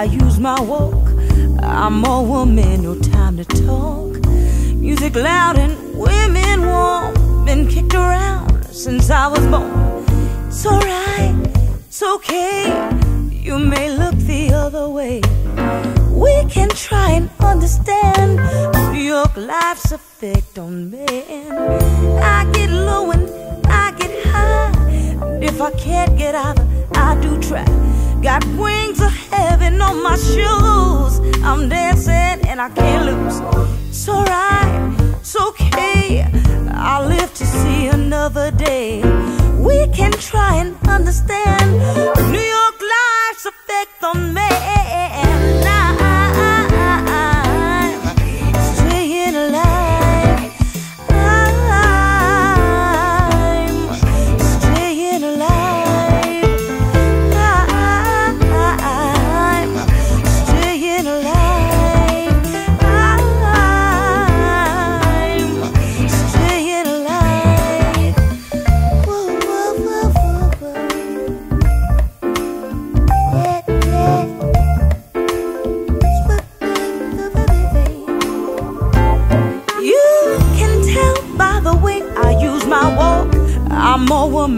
I use my walk. I'm a woman, no time to talk. Music loud and women warm. Been kicked around since I was born. It's alright, it's okay. You may look the other way. We can try and understand New York life's effect on men. I get low and I get high. And if I can't get out, I do try. Got wings of heaven on my shoes. I'm dancing and I can't lose. It's alright, it's okay. I'll live to see another day. We can try and understand New York life's effect on man.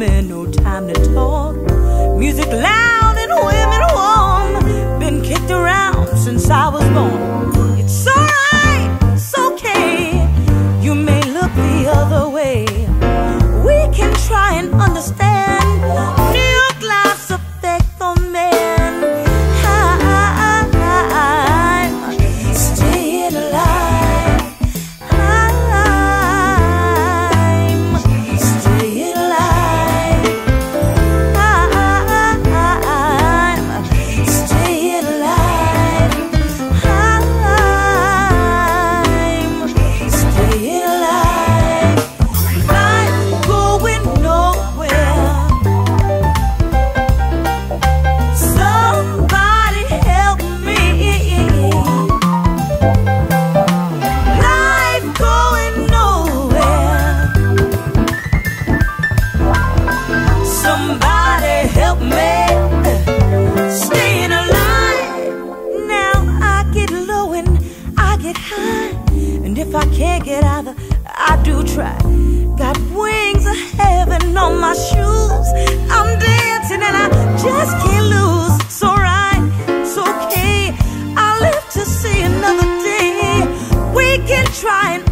A woman, no time to talk. Music loud and women warm. Been kicked around since I was born. trying.